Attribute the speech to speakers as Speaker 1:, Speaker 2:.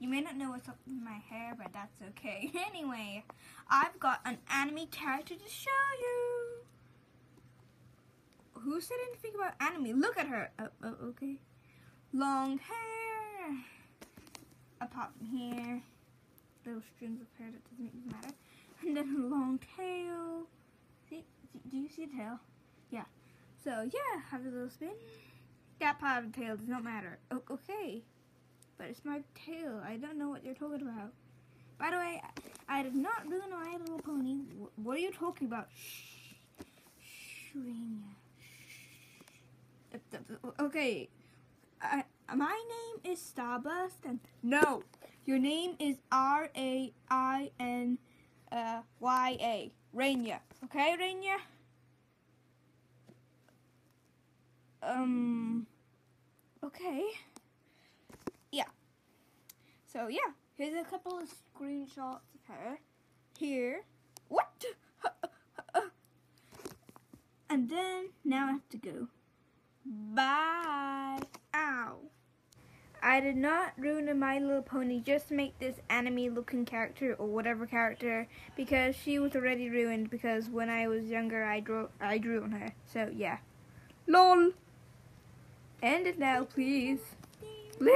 Speaker 1: You may not know what's up with my hair, but that's okay. Anyway, I've got an anime character to show you. Who said anything about anime? Look at her. Oh, oh okay. Long hair. Apart from here, little strings of hair that doesn't even matter. And then a long tail. See? Do you see the tail? Yeah. So yeah, have a little spin. That part of the tail does not matter. Okay. But it's my tail. I don't know what you're talking about. By the way, I did not ruin My Little Pony. What are you talking about? Shh. Okay. I, my name is Starburst and no, your name is R A I N uh, Y A. Rainier. Okay, Rainier? Um, okay. So, yeah. Here's a couple of screenshots of her. Here. What? And then, now I have to go. Bye. Ow. I did not ruin a My Little Pony just to make this anime looking character or whatever character because she was already ruined because when I was younger I drew I drew on her. So yeah. LOL. End it now please. Please.